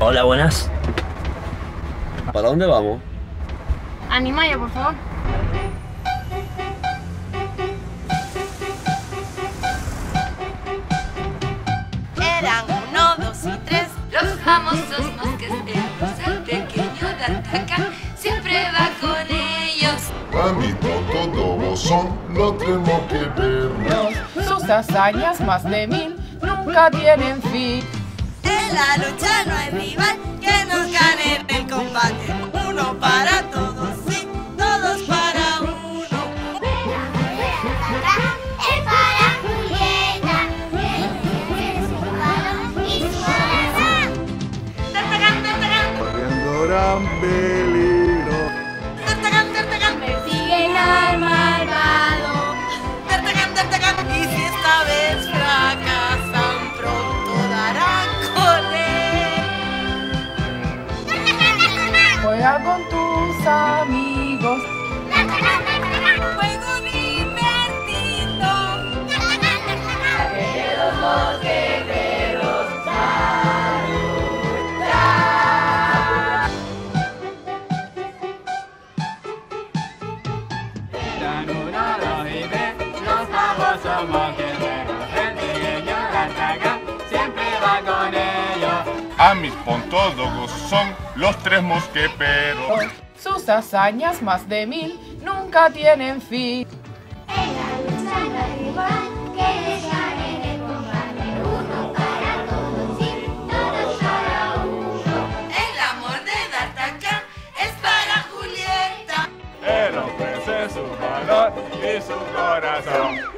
Hola, buenas. ¿Para dónde vamos? Animaya, por favor. Eran uno, dos y tres. Los famosos mosqueteros, el pequeño D'Artagnan siempre va con ellos. Amigos, todos son los tres mosqueteros. Sus hazañas más de mil nunca tienen fin. La lucha no hay rival que nos gane el combate. Uno para Juega con tus amigos. Juego divertido. Dan uno, dos y tres, los famosos mosqueteros. A mis pontólogos son los tres mosqueteros. Sus hazañas más de mil nunca tienen fin. En la lucha no hay rival que les gane en el combate. Uno para todos y todos para uno. El amor de D'Artagnan es para Julieta. El hombre es su valor y su corazón.